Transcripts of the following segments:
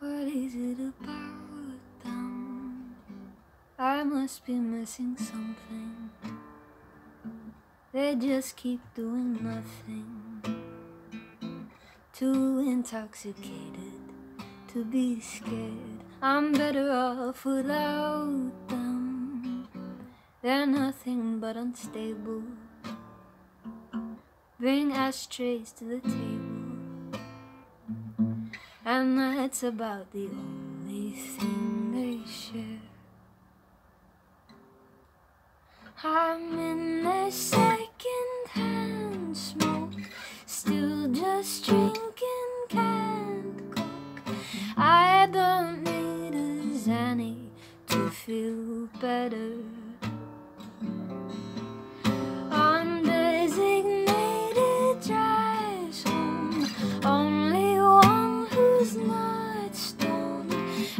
What is it about them? I must be missing something. They just keep doing nothing. Too intoxicated to be scared. I'm better off without them. They're nothing but unstable. Bring ashtrays to the table. And that's about the only thing they share. I'm in their second hand smoke, still just drinking canned coke. I don't need a Xanny to feel better.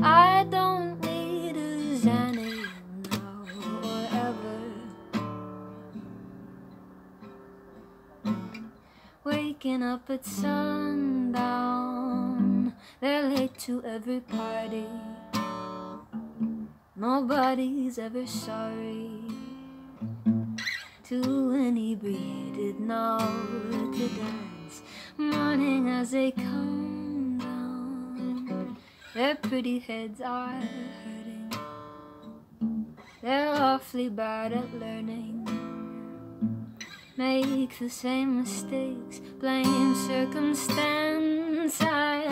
I don't need a Xanny now or ever. Waking up at sundown, they're late to every party. Nobody's ever sorry. Too inebriated now to dance, mourning as they come. Their pretty heads are hurting. They're awfully bad at learning. Make the same mistakes, blame circumstance. I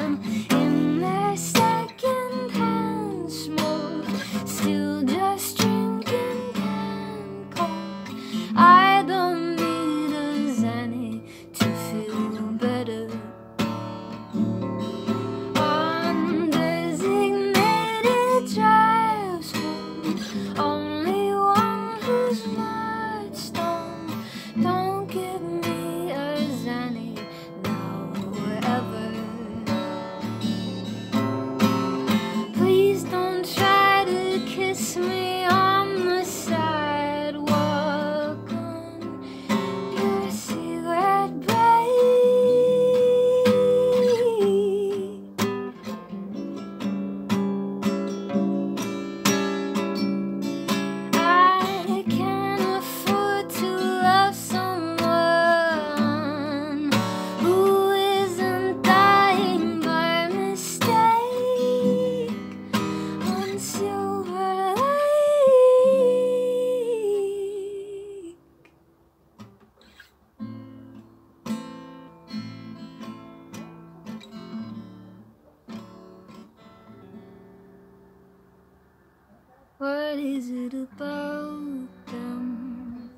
What is it about them?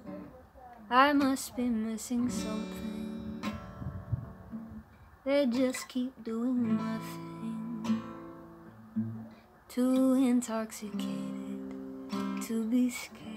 I must be missing something. They just keep doing nothing. Too intoxicated to be scared.